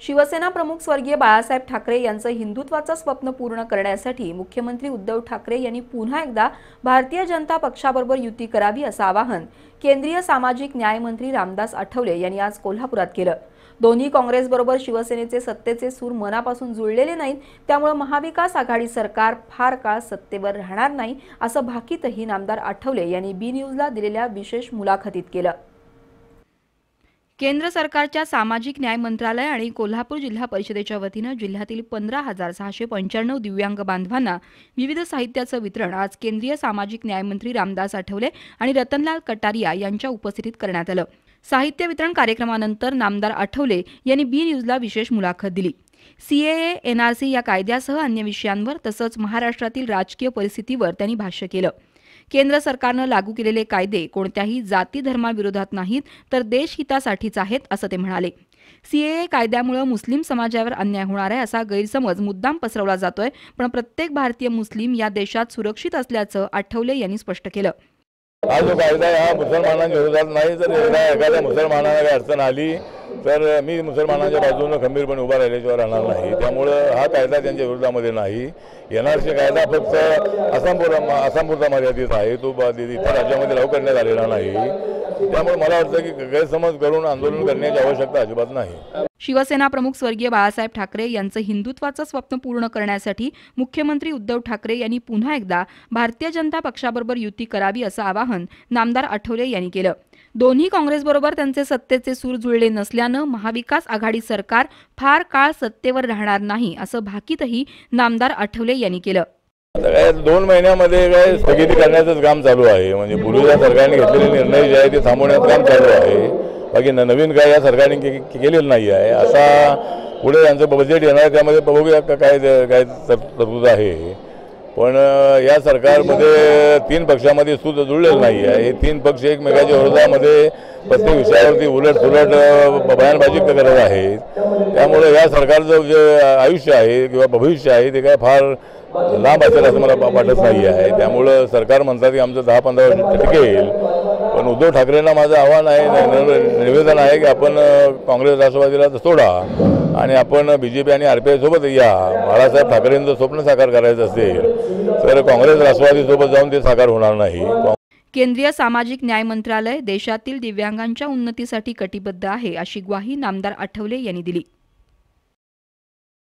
शिवसेना प्रमुख स्वर्गीय बाळासाहेब ठाकरे यांचं हिंदुत्वाचं स्वप्न पूर्ण करण्यासाठी मुख्यमंत्री उद्धव ठाकरे यांनी पुन्हा एकदा भारतीय जनता पक्षाबरोबर युती करावी असं आवाहन केंद्रीय सामाजिक न्यायमंत्री रामदास आठवले यांनी आज कोल्हापुरात केलं. दोन्ही काँग्रेसबरोबर शिवसेनेचे सत्तेचे सूर मनापासून जुळलेले नाहीत त्यामुळे महाविकास आघाडी सरकार फार काळ सत्तेवर राहणार नाही असं भाकीतही नामदार आठवले यांनी बी न्यूजला दिलेल्या विशेष मुलाखतीत केलं. केंद्र सरकारच्या सामाजिक न्याय मंत्रालय आणि कोल्हापूर जिल्हा परिषदेच्या वतीनं जिल्ह्यातील पंधरा हजार सहाशे पंच्याण्णव दिव्यांग बांधवांना विविध साहित्याचं वितरण आज केंद्रीय सामाजिक न्यायमंत्री रामदास आठवले आणि रतनलाल कटारिया यांच्या उपस्थितीत करण्यात आलं. साहित्य वितरण कार्यक्रमानंतर नामदार आठवले यांनी बी न्यूजला विशेष मुलाखत दिली. सीएए एनआरसी या कायद्यासह अन्य विषयांवर तसंच महाराष्ट्रातील राजकीय परिस्थितीवर त्यांनी भाष्य केलं. केंद्र सरकारनं लागू केलेले कायदे कोणत्याही जाती धर्माविरोधात नाहीत तर देशहितासाठीच आहेत असं ते म्हणाले. सीएए कायद्यामुळे मुस्लिम समाजावर अन्याय होणार आहे असा गैरसमज मुद्दाम पसरवला जातोय पण प्रत्येक भारतीय मुस्लिम या देशात सुरक्षित असल्याचं आठवले यांनी स्पष्ट केलं. हा जो कायदा आहे हा मुसलमानांच्या विरोधात नाही. जर एका- एखाद्या मुसलमानाला काही अडचण आली तर मी मुसलमानांच्या बाजूनं खंबीरपणे उभा राहिल्याशिवाय राहणार नाही. त्यामुळं हा कायदा त्यांच्या विरोधामध्ये नाही. एनआरसी कायदा फक्त आसामपूर आसामपुरता मर्यादित आहे. तो इतर राज्यामध्ये लागू करण्यात आलेला नाही. त्यामुळे मला वाटतं की गैरसमज करून आंदोलन करण्याची आवश्यकता अजिबात नाही. शिवसेना प्रमुख स्वर्गीय बाळासाहेब ठाकरे यांचं हिंदुत्वाचं स्वप्न पूर्ण करण्यासाठी मुख्यमंत्री उद्धव ठाकरे यांनी पुन्हा एकदा भारतीय जनता पक्षाबरोबर युती करावी असं आवाहन नामदार आठवले यांनी केलं. दोन्ही काँग्रेसबरोबर त्यांचे सत्तेचे सूर जुळले नसल्यानं महाविकास आघाडी सरकार फार काळ सत्तेवर राहणार नाही असं भाकीतही नामदार आठवले यांनी केलं. आता काय दोन महिन्यामध्ये काय स्थगिती करण्याचंच काम चालू आहे. म्हणजे पूर्वीच्या सरकारने घेतलेले निर्णय जे आहे ते थांबवण्याचं काम चालू आहे. बाकी न- नवीन काय या सरकारने के- के- केलेलं नाही आहे. असा पुढे यांचं बजेट येणार त्यामध्ये बघूया का काय काय तरतूद आहे. पण या सरकारमध्ये तीन पक्षामध्ये सुद्धा जुळलेलं नाही आहे हे तीन पक्ष एकमेकाच्या विरोधामध्ये प्रत्येक विषयावरती उलट सुलट बयानबाजी करत आहेत. त्यामुळे या सरकारचं जे आयुष्य आहे किंवा भविष्य आहे ते काय फार लांब असेल असं मला वाटत नाही आहे त्यामुळं सरकार म्हणतात की आमचं दहा पंधरा वर्ष टिकेल पण उद्धव ठाकरेंना माझं आव्हान आहे निवेदन आहे की आपण काँग्रेस राष्ट्रवादीला सोडा आणि आपण बी जे पी आणि आर पी सोबत या. बाळासाहेब ठाकरेंचं स्वप्न साकार करायचं असेल तर काँग्रेस राष्ट्रवादीसोबत जाऊन ते साकार होणार नाही. केंद्रीय सामाजिक न्याय मंत्रालय देशातील दिव्यांगांच्या उन्नतीसाठी कटिबद्ध आहे अशी ग्वाही नामदार आठवले यांनी दिली.